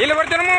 ಇಲ್ಲಿ ಬರ್ತೀನಮ್ಮ